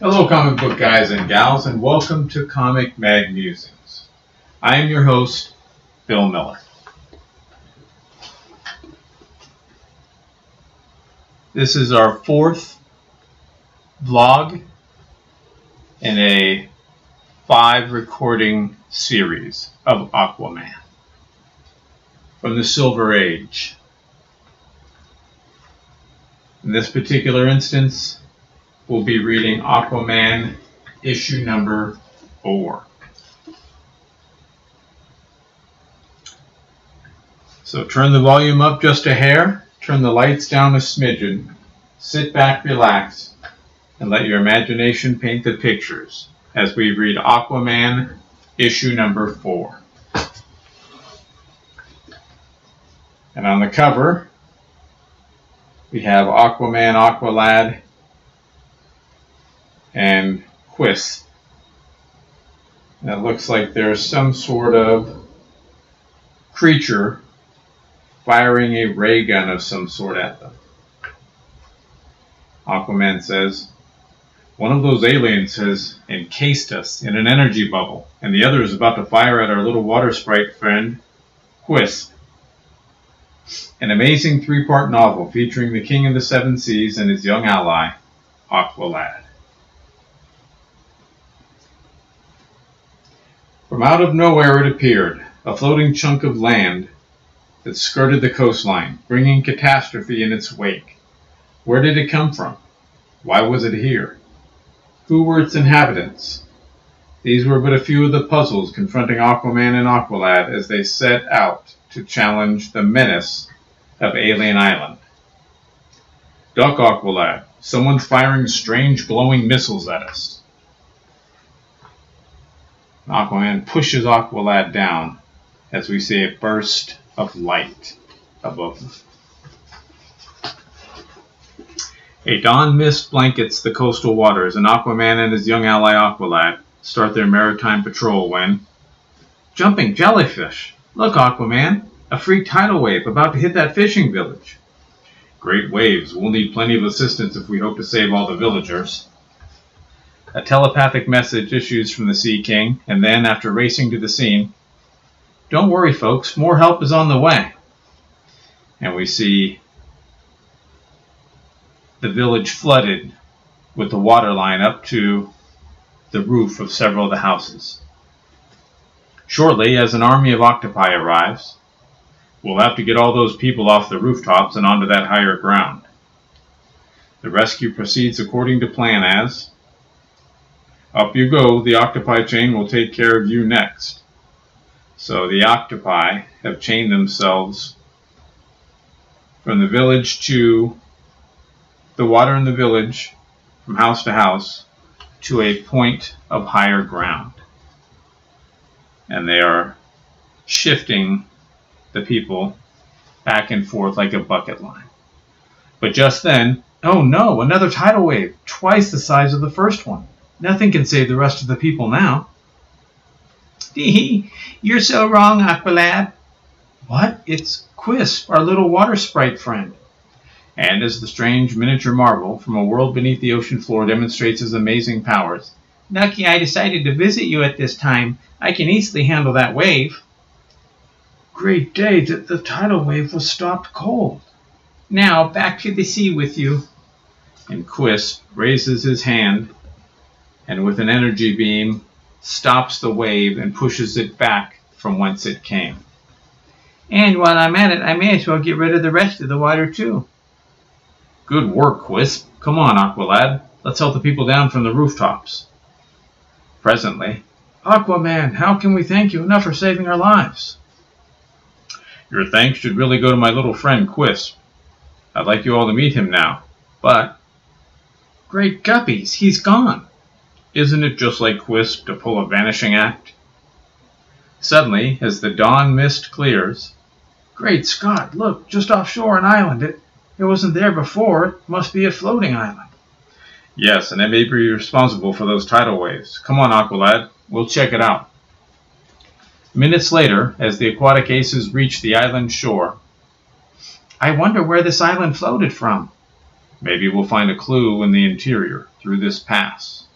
Hello, comic book guys and gals, and welcome to Comic Mag Musings. I am your host, Bill Miller. This is our fourth vlog in a five recording series of Aquaman from the Silver Age. In this particular instance, we'll be reading Aquaman issue number four. So turn the volume up just a hair, turn the lights down a smidgen, sit back, relax, and let your imagination paint the pictures as we read Aquaman issue number four. And on the cover, we have Aquaman, Aqualad, and Quisp. And it looks like there's some sort of creature firing a ray gun of some sort at them. Aquaman says, one of those aliens has encased us in an energy bubble, and the other is about to fire at our little water sprite friend, Quisp. An amazing three-part novel featuring the King of the Seven Seas and his young ally, Aqualad. From out of nowhere it appeared, a floating chunk of land that skirted the coastline, bringing catastrophe in its wake. Where did it come from? Why was it here? Who were its inhabitants? These were but a few of the puzzles confronting Aquaman and Aqualad as they set out to challenge the menace of Alien Island. Duck Aqualad, someone's firing strange glowing missiles at us. Aquaman pushes Aqualad down as we see a burst of light above them. A dawn mist blankets the coastal waters, and Aquaman and his young ally Aqualad start their maritime patrol when Jumping jellyfish! Look, Aquaman! A freak tidal wave about to hit that fishing village. Great waves. We'll need plenty of assistance if we hope to save all the villagers. A telepathic message issues from the Sea King, and then, after racing to the scene, Don't worry, folks, more help is on the way. And we see the village flooded with the water line up to the roof of several of the houses. Shortly, as an army of octopi arrives, we'll have to get all those people off the rooftops and onto that higher ground. The rescue proceeds according to plan as up you go, the octopi chain will take care of you next. So the octopi have chained themselves from the village to the water in the village, from house to house, to a point of higher ground. And they are shifting the people back and forth like a bucket line. But just then, oh no, another tidal wave, twice the size of the first one. Nothing can save the rest of the people now. You're so wrong, Aqualad. What? It's Quisp, our little water sprite friend. And as the strange miniature marvel from a world beneath the ocean floor demonstrates his amazing powers, Lucky I decided to visit you at this time. I can easily handle that wave. Great day that the tidal wave was stopped cold. Now back to the sea with you. And Quisp raises his hand and with an energy beam stops the wave and pushes it back from whence it came. And while I'm at it, I may as well get rid of the rest of the water too. Good work, Quisp. Come on, Aqualad. Let's help the people down from the rooftops. Presently, Aquaman, how can we thank you enough for saving our lives? Your thanks should really go to my little friend Quisp. I'd like you all to meet him now, but... Great guppies, he's gone. Isn't it just like Quisp to pull a vanishing act? Suddenly, as the dawn mist clears, Great Scott, look, just offshore an island. It, it wasn't there before. It must be a floating island. Yes, and it may be responsible for those tidal waves. Come on, Aqualad. We'll check it out. Minutes later, as the aquatic aces reach the island shore, I wonder where this island floated from. Maybe we'll find a clue in the interior through this pass.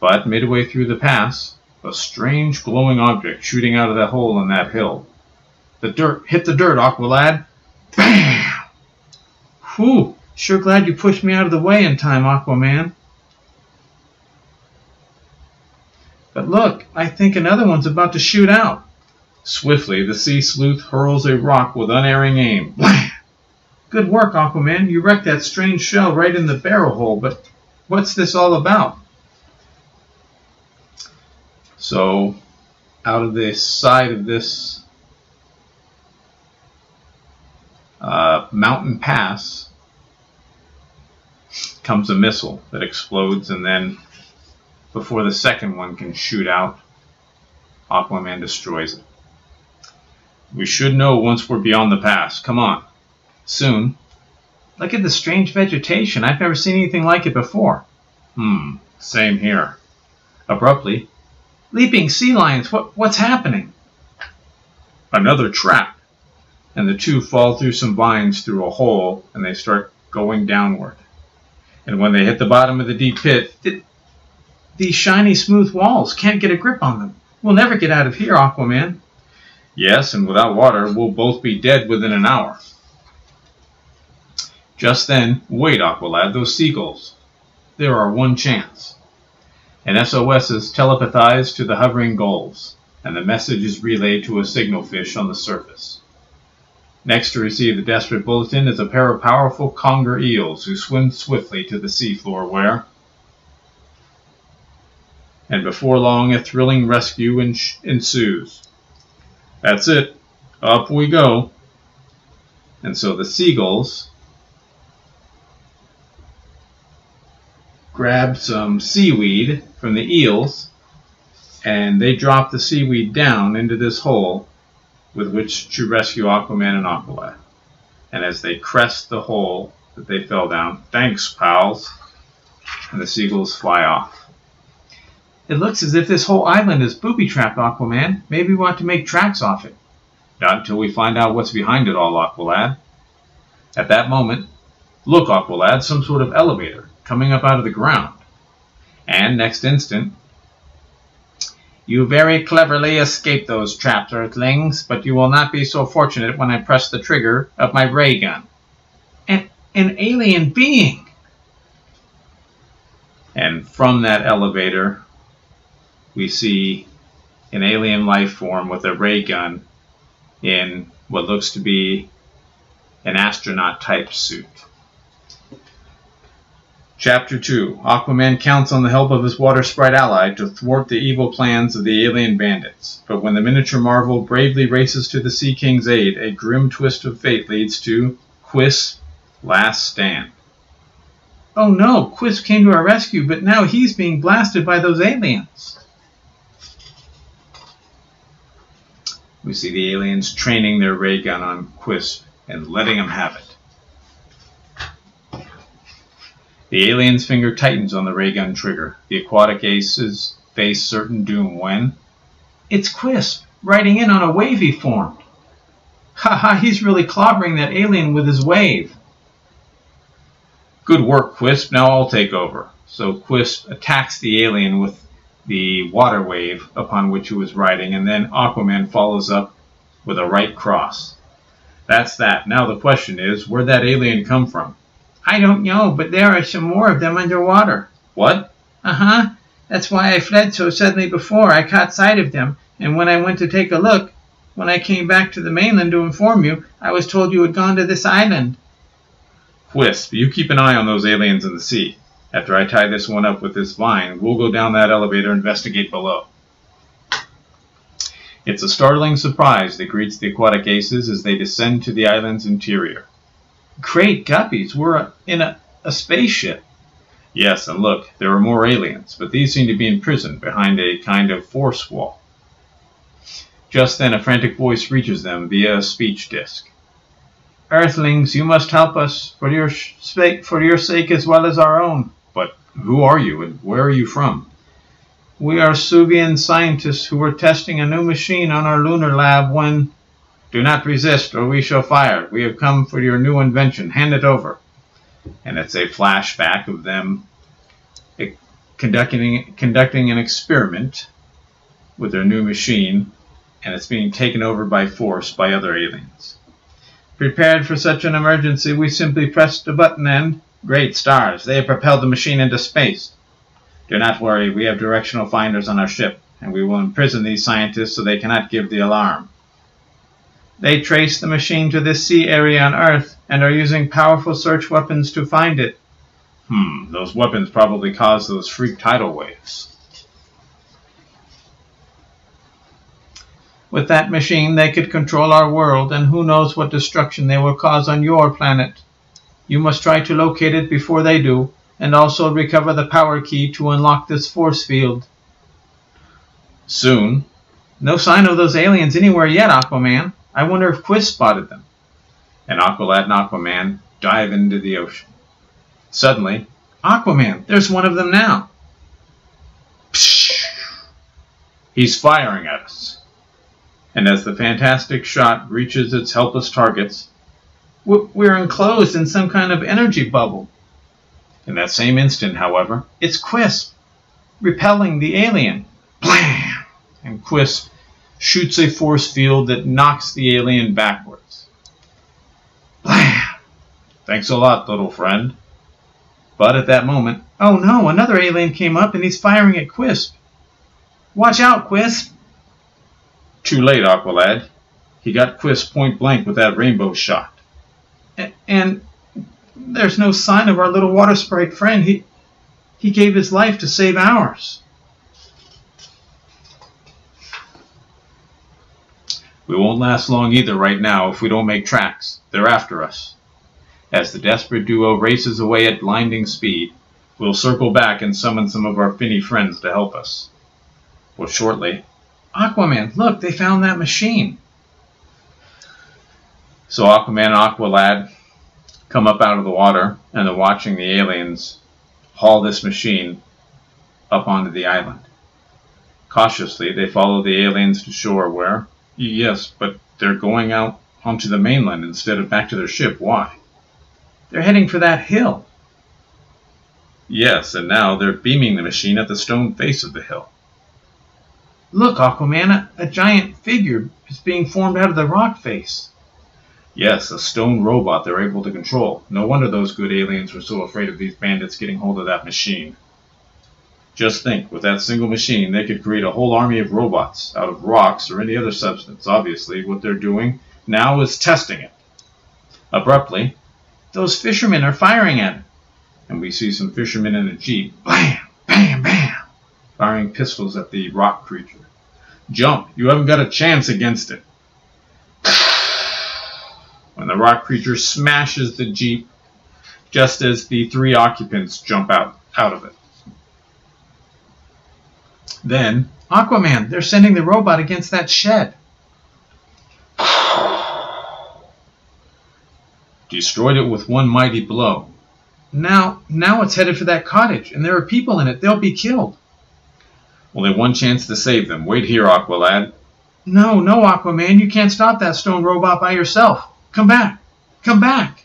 But midway through the pass, a strange glowing object shooting out of that hole in that hill. The dirt hit the dirt, Aqualad. Bam! Whew! Sure glad you pushed me out of the way in time, Aquaman. But look, I think another one's about to shoot out. Swiftly, the sea sleuth hurls a rock with unerring aim. Blam! Good work, Aquaman. You wrecked that strange shell right in the barrel hole, but what's this all about? So, out of the side of this uh, mountain pass comes a missile that explodes, and then before the second one can shoot out, Aquaman destroys it. We should know once we're beyond the pass. Come on. Soon. Look at the strange vegetation. I've never seen anything like it before. Hmm. Same here. Abruptly, Leaping sea lions, what, what's happening? another trap. And the two fall through some vines through a hole and they start going downward. And when they hit the bottom of the deep pit, These shiny, smooth walls can't get a grip on them. We'll never get out of here, Aquaman. yes, and without water, we'll both be dead within an hour. Just then, wait, Aqualad, those seagulls. They're our one chance. An SOS is telepathized to the hovering gulls, and the message is relayed to a signal fish on the surface. Next to receive the desperate bulletin is a pair of powerful conger eels who swim swiftly to the seafloor where, and before long, a thrilling rescue ens- ensues. That's it. Up we go. And so the seagulls grab some seaweed from the eels and they drop the seaweed down into this hole with which to rescue Aquaman and Aqualad. And as they crest the hole that they fell down, thanks, pals, and the seagulls fly off. It looks as if this whole island is booby trapped, Aquaman. Maybe we want to make tracks off it. Not until we find out what's behind it all, Aqualad. At that moment, look, Aqualad, some sort of elevator coming up out of the ground. And next instant, You very cleverly escaped those trapped earthlings, but you will not be so fortunate when I press the trigger of my ray gun. An, an alien being! and from that elevator, we see an alien life form with a ray gun in what looks to be an astronaut type suit. Chapter 2 Aquaman counts on the help of his water sprite ally to thwart the evil plans of the alien bandits. But when the miniature marvel bravely races to the Sea King's aid, a grim twist of fate leads to Quisp's last stand. Oh no, Quisp came to our rescue, but now he's being blasted by those aliens. We see the aliens training their ray gun on Quisp and letting him have it. The alien's finger tightens on the ray gun trigger. The aquatic aces face certain doom when, It's Quisp, riding in on a wave he formed. Ha ha, he's really clobbering that alien with his wave. Good work, Quisp. Now I'll take over. So Quisp attacks the alien with the water wave upon which he was riding, and then Aquaman follows up with a right cross. That's that. Now the question is, where'd that alien come from? I don't know, but there are some more of them underwater. What? Uh huh. That's why I fled so suddenly before. I caught sight of them, and when I went to take a look, when I came back to the mainland to inform you, I was told you had gone to this island. Quisp, you keep an eye on those aliens in the sea. After I tie this one up with this vine, we'll go down that elevator and investigate below. It's a startling surprise that greets the aquatic aces as they descend to the island's interior. Great guppies, we're in a, a spaceship. Yes, and look, there are more aliens, but these seem to be imprisoned behind a kind of force wall. Just then, a frantic voice reaches them via a speech disc. Earthlings, you must help us for your sake, for your sake as well as our own. But who are you, and where are you from? We are Suvian scientists who were testing a new machine on our lunar lab when. Do not resist, or we shall fire. We have come for your new invention. Hand it over. And it's a flashback of them eh, conducting, conducting an experiment with their new machine, and it's being taken over by force by other aliens. Prepared for such an emergency, we simply pressed a button and, great stars, they have propelled the machine into space. Do not worry, we have directional finders on our ship, and we will imprison these scientists so they cannot give the alarm. They trace the machine to this sea area on Earth and are using powerful search weapons to find it. Hmm, those weapons probably caused those freak tidal waves. With that machine, they could control our world, and who knows what destruction they will cause on your planet. You must try to locate it before they do, and also recover the power key to unlock this force field. Soon. No sign of those aliens anywhere yet, Aquaman. I wonder if Quisp spotted them. And Aqualad and Aquaman dive into the ocean. Suddenly, Aquaman, there's one of them now. Psh! He's firing at us and as the fantastic shot reaches its helpless targets, we're enclosed in some kind of energy bubble. In that same instant, however, it's Quisp, repelling the alien. Blam! And Quisp shoots a force field that knocks the alien backwards. Blam! Thanks a lot, little friend. But at that moment, oh no, another alien came up and he's firing at Quisp. Watch out, Quisp! Too late, Aqualad. He got Quisp point blank with that rainbow shot. And there's no sign of our little water sprite friend. He, he gave his life to save ours. We won't last long either right now if we don't make tracks. They're after us. As the desperate duo races away at blinding speed, we'll circle back and summon some of our finny friends to help us. Well, shortly, Aquaman, look, they found that machine. So Aquaman and Aqualad come up out of the water and they're watching the aliens haul this machine up onto the island. Cautiously, they follow the aliens to shore where, yes, but they're going out onto the mainland instead of back to their ship. Why? They're heading for that hill. Yes, and now they're beaming the machine at the stone face of the hill. Look, Aquaman, a, a giant figure is being formed out of the rock face. Yes, a stone robot they're able to control. No wonder those good aliens were so afraid of these bandits getting hold of that machine. Just think, with that single machine, they could create a whole army of robots out of rocks or any other substance. Obviously, what they're doing now is testing it. Abruptly, those fishermen are firing at it. And we see some fishermen in a jeep, bam, bam, bam, firing pistols at the rock creature. Jump. You haven't got a chance against it. When the rock creature smashes the Jeep just as the three occupants jump out, out of it. Then, Aquaman, they're sending the robot against that shed. Destroyed it with one mighty blow. Now, now it's headed for that cottage, and there are people in it. They'll be killed. Only one chance to save them. Wait here, Aqualad. No, no, Aquaman. You can't stop that stone robot by yourself. Come back. Come back.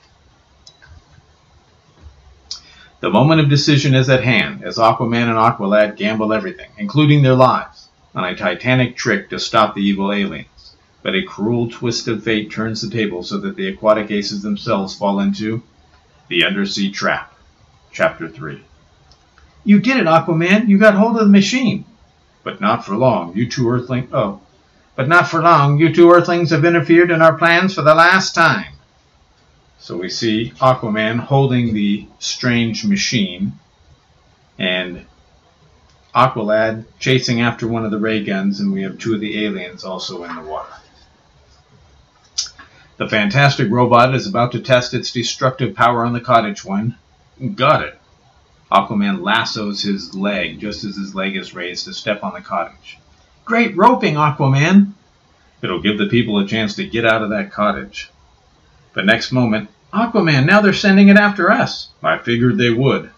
The moment of decision is at hand as Aquaman and Aqualad gamble everything, including their lives, on a titanic trick to stop the evil aliens. But a cruel twist of fate turns the table so that the aquatic aces themselves fall into the undersea trap. Chapter 3. You did it, Aquaman. You got hold of the machine. But not for long. You two Earthlings. Oh. But not for long. You two Earthlings have interfered in our plans for the last time. So we see Aquaman holding the strange machine and Aqualad chasing after one of the ray guns, and we have two of the aliens also in the water. The fantastic robot is about to test its destructive power on the cottage one. Got it. Aquaman lassos his leg just as his leg is raised to step on the cottage. Great roping, Aquaman! It'll give the people a chance to get out of that cottage. But next moment, Aquaman, now they're sending it after us. I figured they would.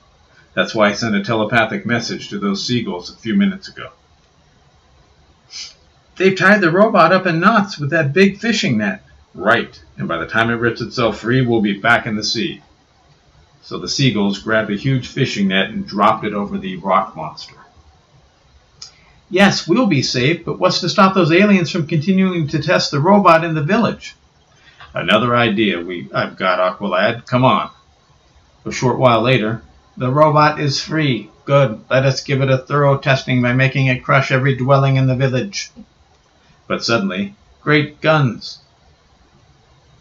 That's why I sent a telepathic message to those seagulls a few minutes ago. They've tied the robot up in knots with that big fishing net. Right, and by the time it rips itself free, we'll be back in the sea. So the seagulls grabbed a huge fishing net and dropped it over the rock monster. Yes, we'll be safe, but what's to stop those aliens from continuing to test the robot in the village? Another idea we I've got, Aqualad. Come on. A short while later, the robot is free. Good. Let us give it a thorough testing by making it crush every dwelling in the village. But suddenly, great guns.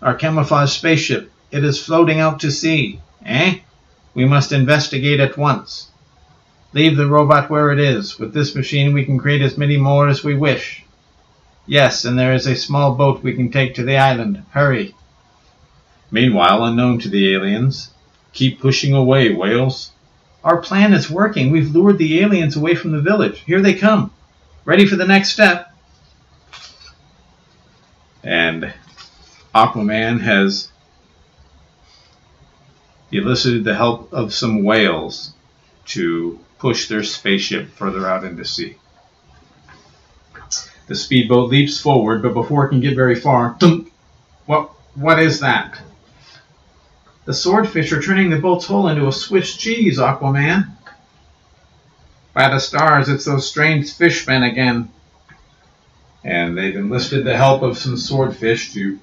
Our camouflage spaceship. It is floating out to sea. Eh? We must investigate at once. Leave the robot where it is. With this machine we can create as many more as we wish. Yes, and there is a small boat we can take to the island. Hurry. Meanwhile, unknown to the aliens, keep pushing away, whales. Our plan is working. We've lured the aliens away from the village. Here they come. Ready for the next step. And Aquaman has elicited the help of some whales to push their spaceship further out into sea. The speedboat leaps forward, but before it can get very far, thump, what, what is that? The swordfish are turning the boat's hull into a Swiss cheese, Aquaman. By the stars, it's those strange fishmen again. And they've enlisted the help of some swordfish to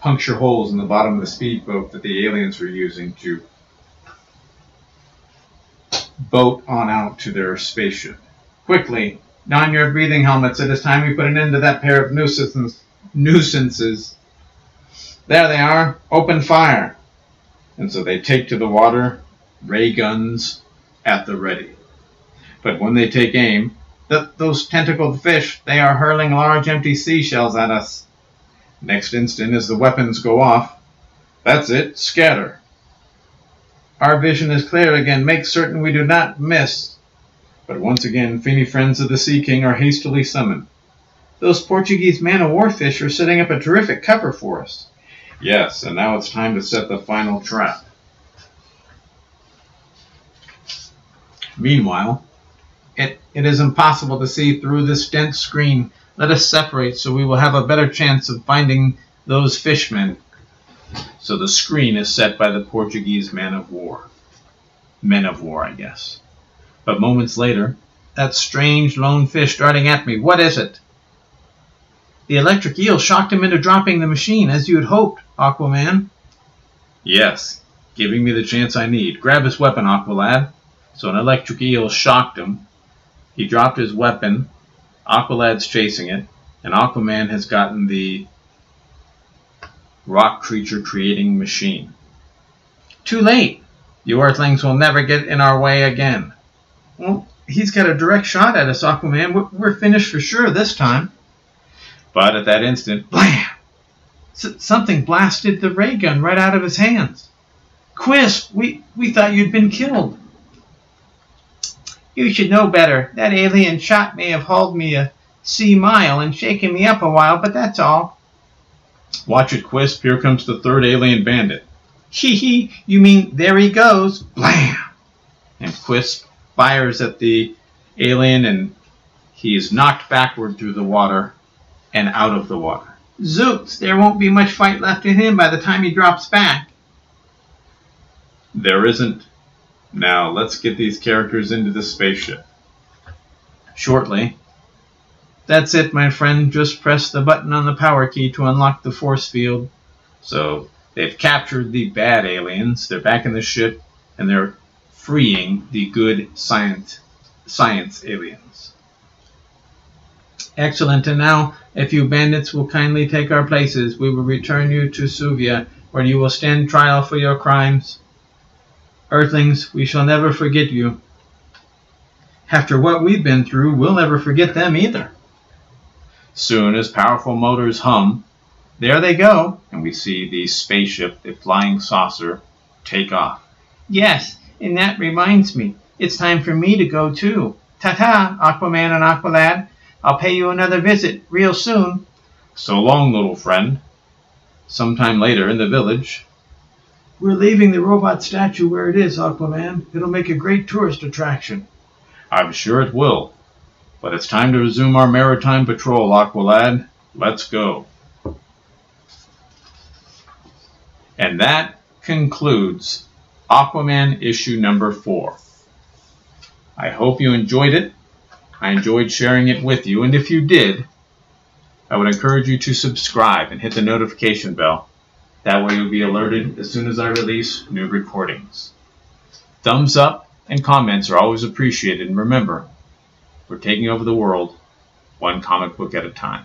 puncture holes in the bottom of the speedboat that the aliens were using to boat on out to their spaceship. Quickly, your breathing helmets. It is time we put an end to that pair of nuisance, nuisances. There they are. Open fire. And so they take to the water, ray guns at the ready. But when they take aim, th those tentacled fish, they are hurling large empty seashells at us. Next instant, as the weapons go off, that's it, scatter. Our vision is clear again. Make certain we do not miss. But once again, finny friends of the Sea King are hastily summoned. Those Portuguese man-o'-war fish are setting up a terrific cover for us. Yes, and now it's time to set the final trap. Meanwhile, it, it is impossible to see through this dense screen. Let us separate so we will have a better chance of finding those fishmen so the screen is set by the Portuguese man of war. Men of war, I guess. But moments later, that strange lone fish darting at me. What is it? The electric eel shocked him into dropping the machine, as you had hoped, Aquaman. Yes, giving me the chance I need. Grab his weapon, Aqualad. So an electric eel shocked him. He dropped his weapon. Aqualad's chasing it. And Aquaman has gotten the rock creature creating machine. Too late. You Earthlings will never get in our way again. Well, he's got a direct shot at us, Aquaman. We're finished for sure this time. But at that instant, blam! Something blasted the ray gun right out of his hands. Quisp, we, we thought you'd been killed. You should know better. That alien shot may have hauled me a sea mile and shaken me up a while, but that's all. Watch it, Quisp. Here comes the third alien bandit. Hee hee, you mean there he goes? Blam! And Quisp fires at the alien and he is knocked backward through the water and out of the water. Zooks, there won't be much fight left in him by the time he drops back. There isn't. Now, let's get these characters into the spaceship. Shortly, that's it, my friend. Just press the button on the power key to unlock the force field. So they've captured the bad aliens. They're back in the ship, and they're freeing the good science science aliens. Excellent. And now, if you bandits will kindly take our places, we will return you to Suvia, where you will stand trial for your crimes. Earthlings, we shall never forget you. After what we've been through, we'll never forget them either. Soon as powerful motors hum, there they go, and we see the spaceship, the flying saucer, take off. Yes, and that reminds me, it's time for me to go too. Ta-ta, Aquaman and Aqualad. I'll pay you another visit real soon. So long, little friend. Sometime later in the village. We're leaving the robot statue where it is, Aquaman. It'll make a great tourist attraction. I'm sure it will. But it's time to resume our maritime patrol, Aqualad. Let's go. And that concludes Aquaman issue number 4. I hope you enjoyed it. I enjoyed sharing it with you, and if you did, I would encourage you to subscribe and hit the notification bell. That way you'll be alerted as soon as I release new recordings. Thumbs up and comments are always appreciated, and remember, we're taking over the world one comic book at a time.